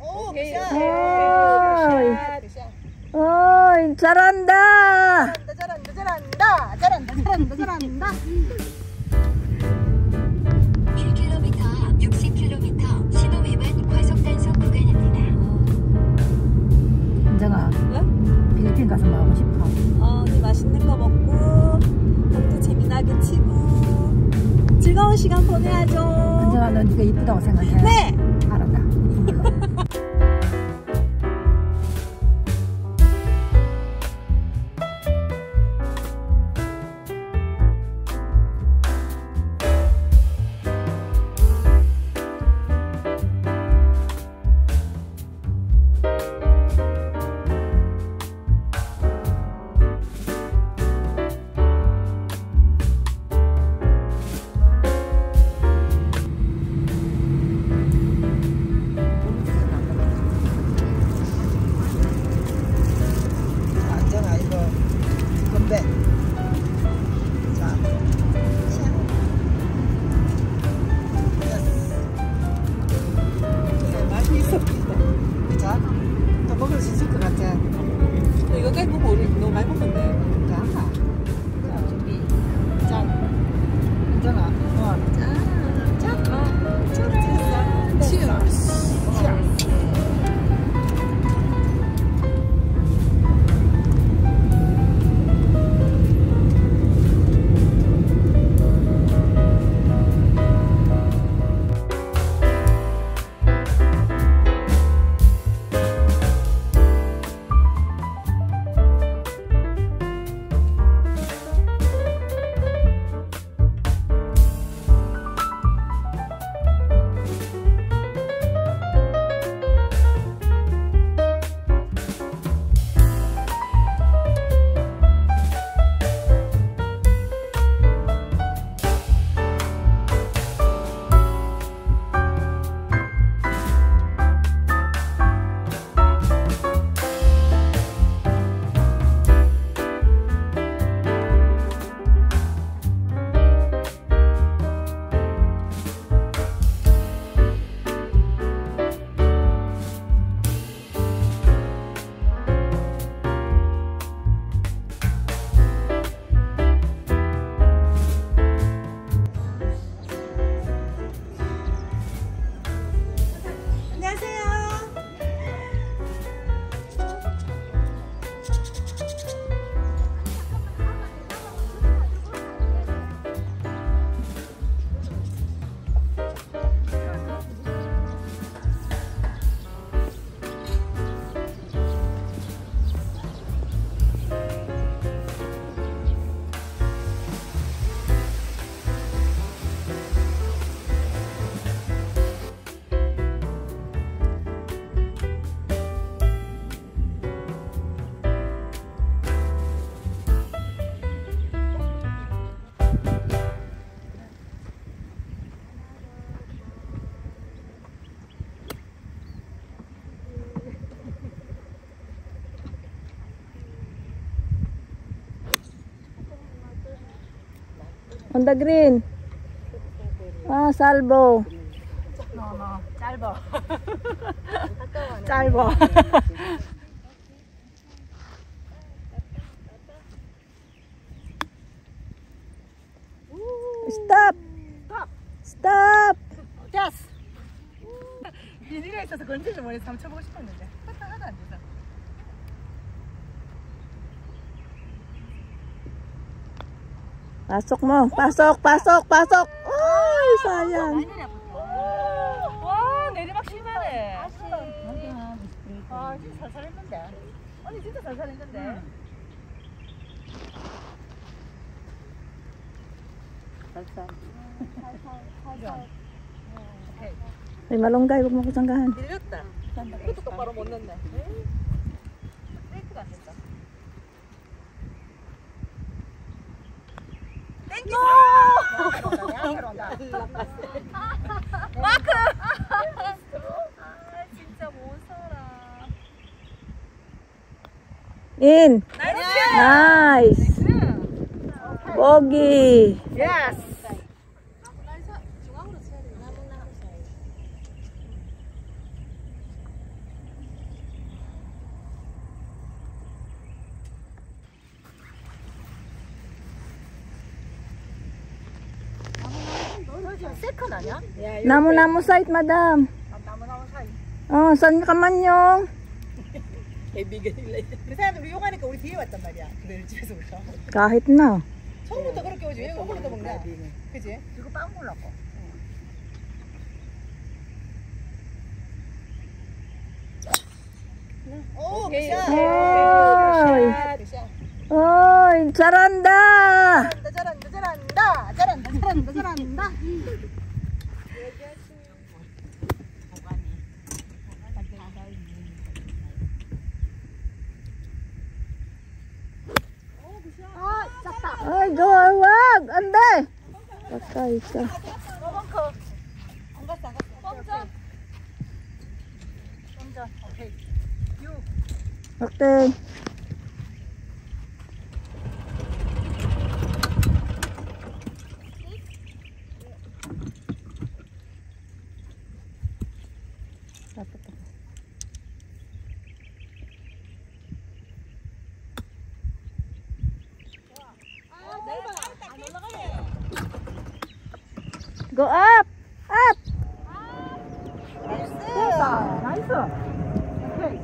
오, 오케이. 어이, 잘한다. 잘한다, 잘한다, 잘한다, 잘한다, 잘한다. 1km 앞 60km 신호 위반 과속 단속 구간입니다. 은정아, 필리핀 가서 뭐 하고 싶어? 어, 네 맛있는 거 먹고 공도 재미나게 치고 즐거운 시간 보내야죠. 은정아, 너 네가 이쁘다고 생각해? 네. On the green. Ah, salvo. 짧아. 짧아. Stop. Stop. 됐어. 비닐에 있어서 건지를 머리 삼쳐보고 싶었는데. 하나도 안 돼서. Pasok mo. Pasok, pasok, pasok. Ay, sayang. 와, 내리막 심하네. 아, 진짜 살살 했는데. 언니 진짜 살살 했는데. May malunggay, huwag mo ko sanggahan. 밀렸다. 이것도 똑바로 못 넣네. 브레이크가 안 된다. 땡큐! 마크! 아, 진짜 못 살아. In. 나이스! Nice. Bogey. 예스. 중앙으 세컨 아니야? Namu-namu site, madam. 나무 나무 사이. Oh, saan ka man yung? 그 사람들 우리 용하니까 우리 뒤에 왔단 말이야. 그들 집에서부터. Kahit na. 처음부터 그렇게 오지. 왜 오글도 먹냐? 그지? 이거 빵 몰랐고. 오, 굿샷. Oy! 굿샷. Oy! Charanda! 잘한다, 잘한다, 잘한다. 잘한다, 잘한다, 잘한다. Patay ka. 안 갔어, 안 갔어. 뻥전. 뻥전. 오케이. Okay. Go up! Up! Nice one. Okay.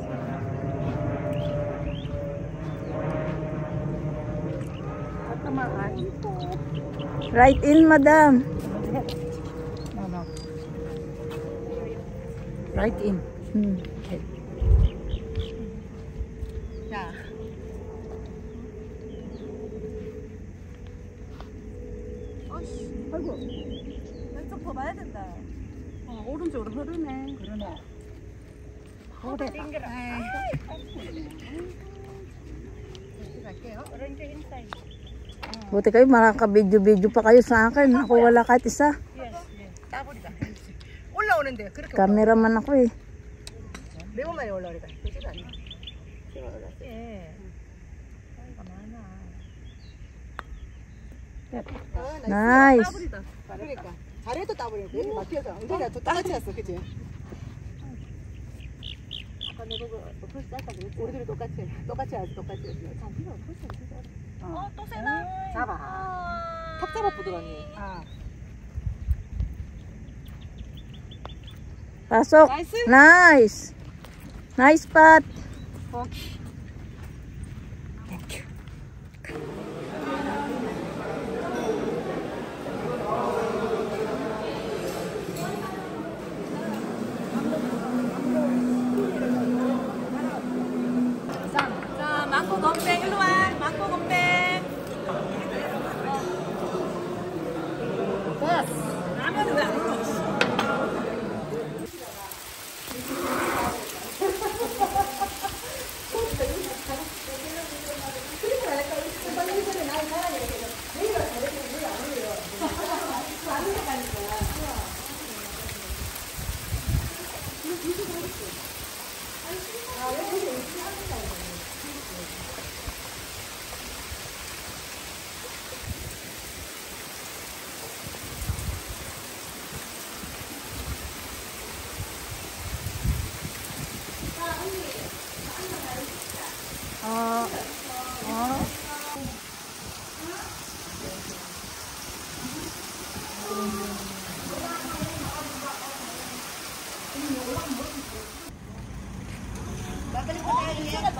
Right in, madam. No, no. Right in. Hmm. 더 봐야 된다. 어, 오른쪽으로 흐르네. 그러네. 그래. 갈게요. 오렌지 인사이드. Buti kayo, makaka-video-video pa kayo sa akin. Ako wala kahit isa. 따버리자. 올라오는데 그렇게 Cameraman ako eh. 매우 많이 올라오니까 되지가 않네. 예. 아, Nice. 그러니까 잘해도 따버리니까 여기 막혀서. 엉덩이가 또 똑같이 왔어 그치? 아까 내가 그 어플 짤까 그랬지? 우리들이 똑같이. 똑같이 하지 똑같이. 했어 장비가 어플 짤까 어, 또 세나? 잡아. 탁 잡아 보더라니. 아. 나이스. Nice. Nice spot. 자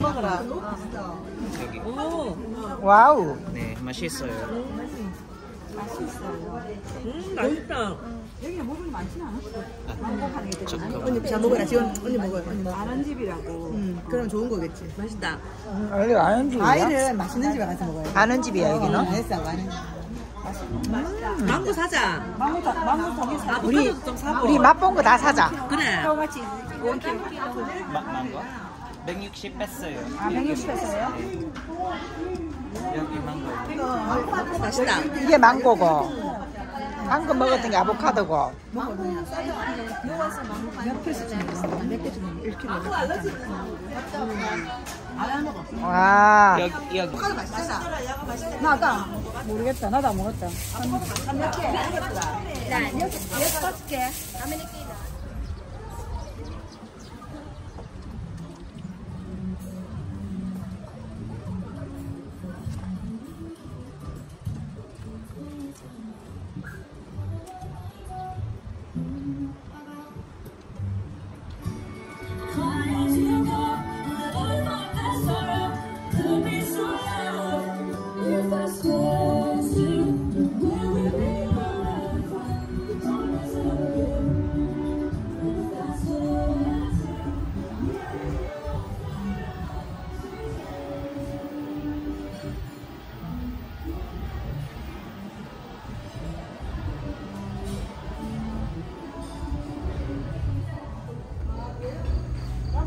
먹어라 Wow. 네, 맛있어요. 여기는 먹을 많지는 않았어 잠깐만. 언니 잘 먹어라 지원 언니 먹어요. 언니 먹어 아는 집이라고. 응 그럼 좋은 거겠지. 아니, 아는 과일은 맛있는 집에 가서 먹어요. 아는 집이야, 여기는? 응, 알았어 아는 집 망고 사자. 망고 다 망고 저기 사. 좀 사고. 우리 맛본 거 다 사자. 그래. 같이 원킬 마, 망고? 160 뺐어요. 아 160에서요? 여기 망고. 맛있다. 이게 망고고. 방금 먹었던 게 아보카도고. 와. 여기 여기. 나 아까 모르겠다. 나도 안 먹었다.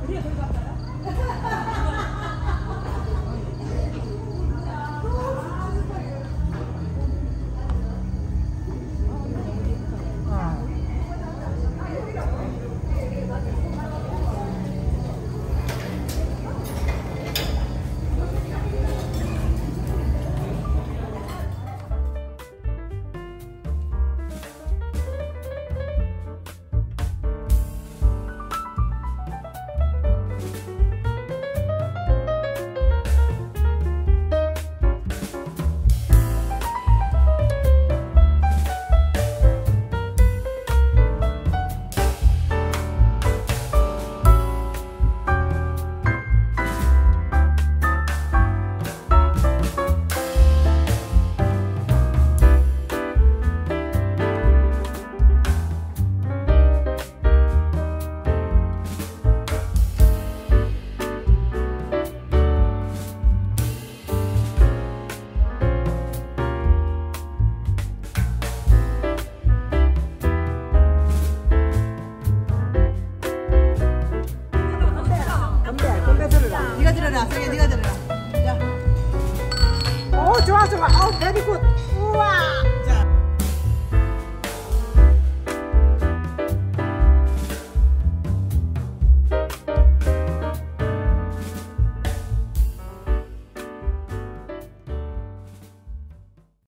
우리가 저기 갈까요?